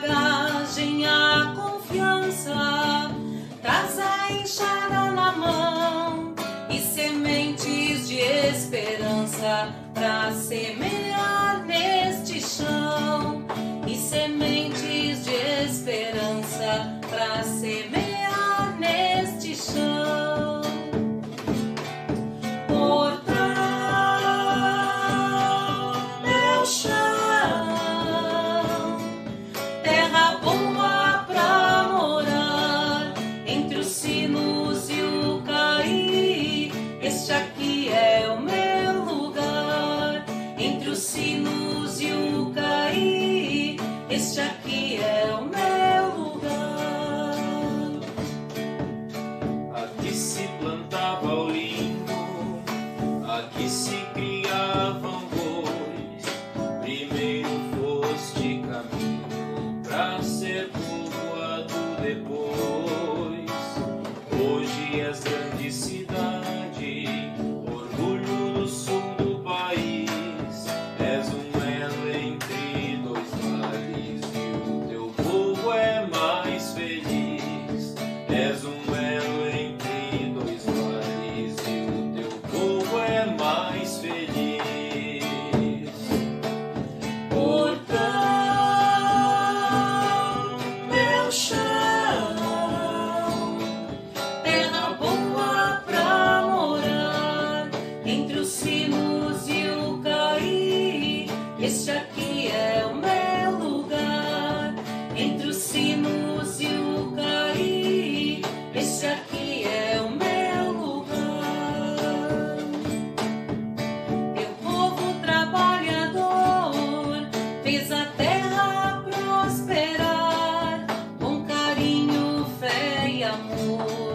bagagem a confiança, traz a enxada na mão e sementes de esperança para semear neste chão e sementes de esperança para semear neste chão. Portal, meu chão. Este aqui é o meu lugar. Aqui se plantava o linho, aqui se criavam bois. Primeiro foste caminho pra ser povoado depois. entre os sinos e o cair. Este aqui é o meu lugar, entre os sinos e o cair. Este aqui é o meu lugar. Meu povo trabalhador fez a terra prosperar com carinho, fé e amor.